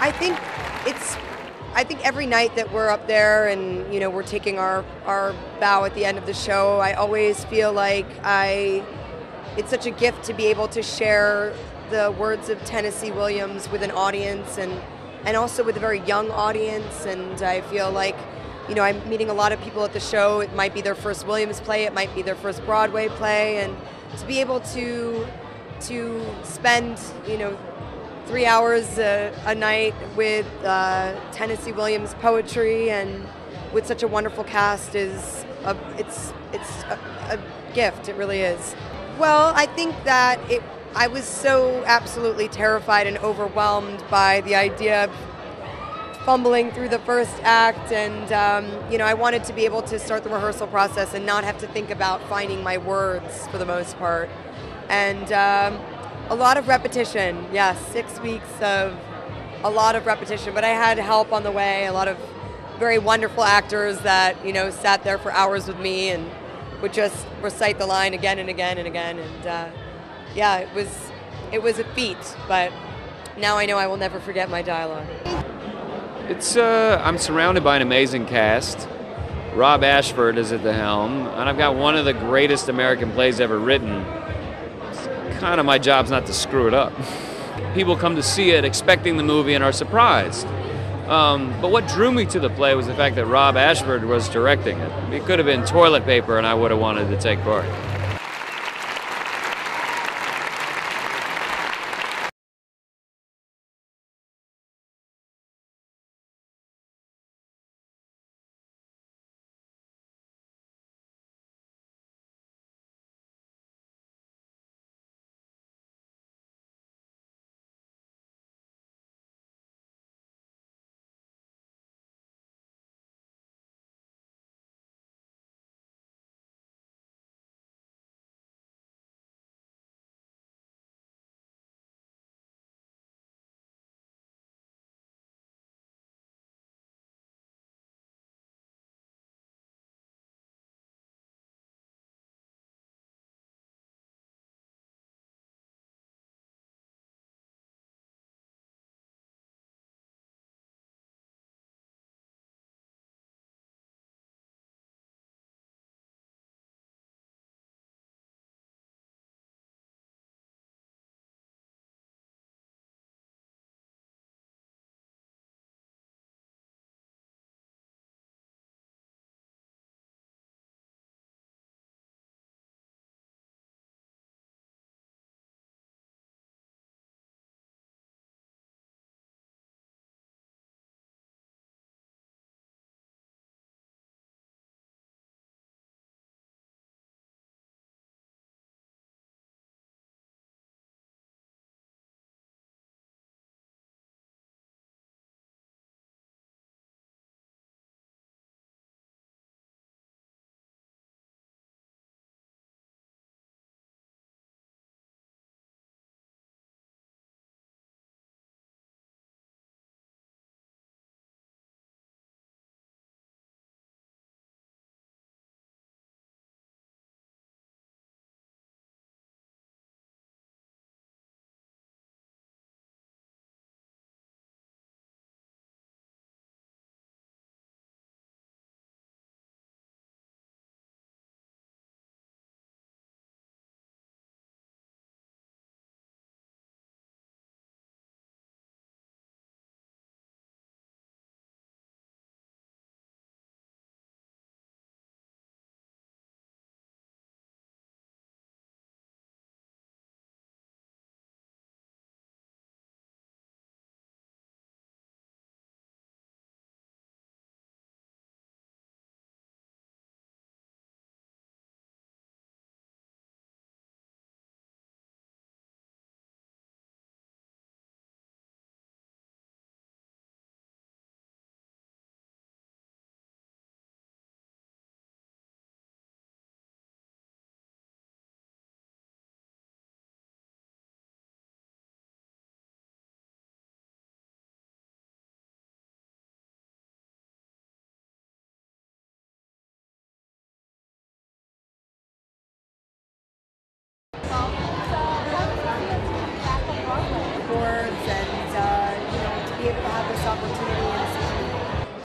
I think it's I think every night that we're up there and you know we're taking our our bow at the end of the show, I always feel like I it's such a gift to be able to share the words of Tennessee Williams with an audience and and also with a very young audience. And I feel like you know I'm meeting a lot of people at the show. It might be their first Williams play. It might be their first Broadway play. And to be able to to spend you know three hours a, a night with uh, Tennessee Williams poetry and with such a wonderful cast is a, it's it's a, a gift. It really is. Well, I think that it. I was so absolutely terrified and overwhelmed by the idea of fumbling through the first act, and um, you know, I wanted to be able to start the rehearsal process and not have to think about finding my words for the most part, and. Um, a lot of repetition, yes, six weeks of a lot of repetition, but I had help on the way, a lot of very wonderful actors that, you know, sat there for hours with me and would just recite the line again and again and again. And uh, yeah, it was, it was a feat, but now I know I will never forget my dialogue. It's, uh, I'm surrounded by an amazing cast. Rob Ashford is at the helm, and I've got one of the greatest American plays ever written kind of my job's not to screw it up. People come to see it expecting the movie and are surprised. Um, but what drew me to the play was the fact that Rob Ashford was directing it. It could have been toilet paper and I would have wanted to take part.